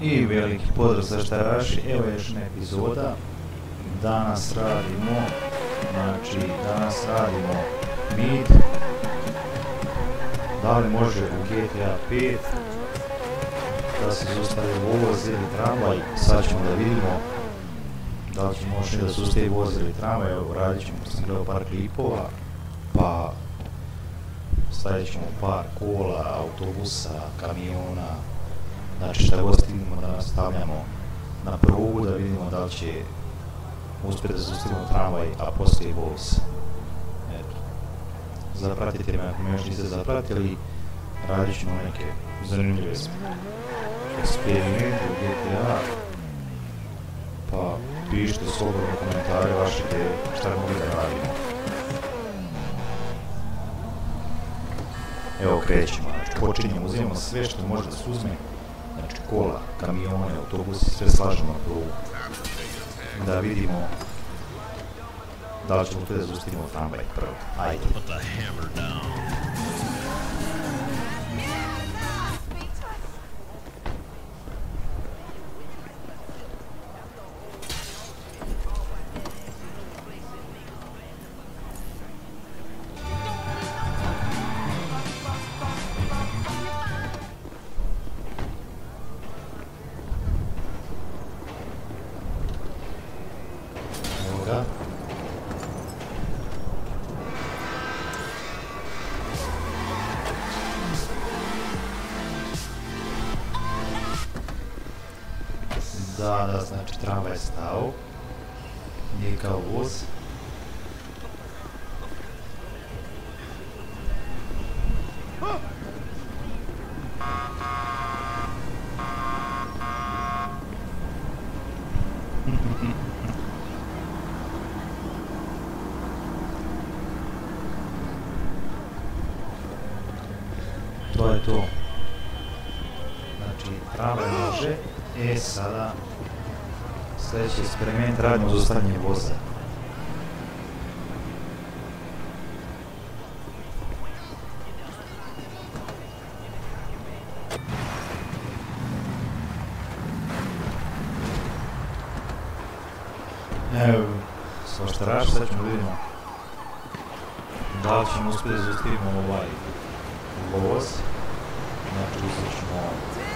I veliki pozdrav sa štaraši, evo još jedna epizoda. Danas radimo, znači danas radimo mid. Da li može u GTA 5 da se zustavi voz ili tramvaj, sad ćemo da vidimo da li će moći da zustavi voz ili tramvaj, evo radit ćemo, sam gledao par klipova, pa stavit ćemo par kola, autobusa, kamiona, znači šta god stignemo da nastavljamo na prugu da vidimo da li će uspjeti da zaustavimo tramvaj, a poslije voz. Eto. Zapratite me ako me još niste zapratili, radit ćemo neke zanimljive eksperimente u GTA, pa pišite slobodno komentare vaše gdje šta mogli da radimo. Evo krećemo, znači počinjemo, uzimamo sve što može da se uzme, znači kola, kamione, autobusi, sve slažemo na prugu. Da vidimo da li ćemo uspjeti da zaustavimo tramvaj prvo. Ajde. Да, да, значит трамвай стал. Николос. Toi, toi. E, sada sljedeći eksperiment radimo zaustavljanje voza. Evo, svaštaraš, sad ćemo vidimo da li ćemo uspjeti da ovaj voz. Znači, ćemo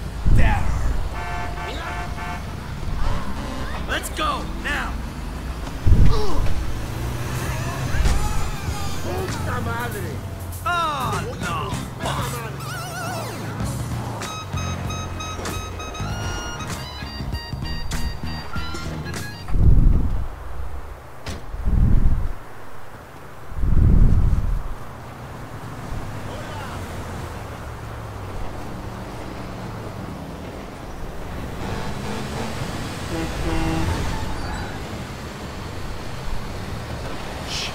Let's go now. Oh,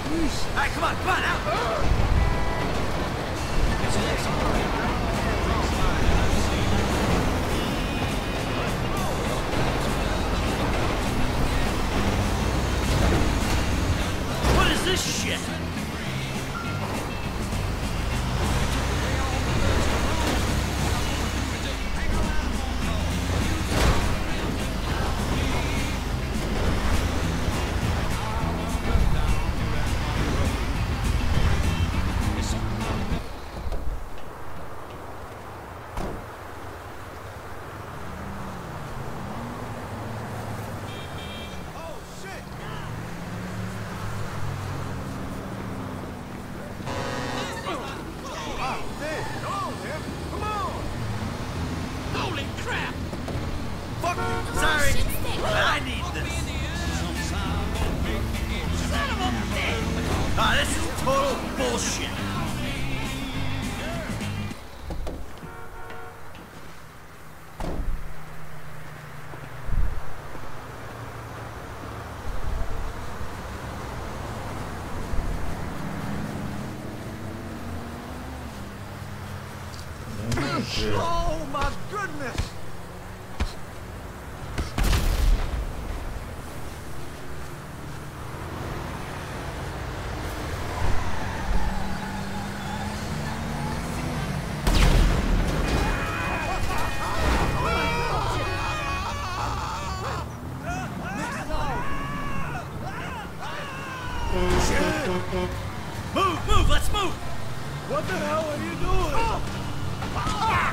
All right, come on, come on, out. Sorry, I need this. Son of a bitch! Ah, this is total bullshit. Oh my goodness! Shit. Move, move, let's move! What the hell are you doing? Oh. Ah.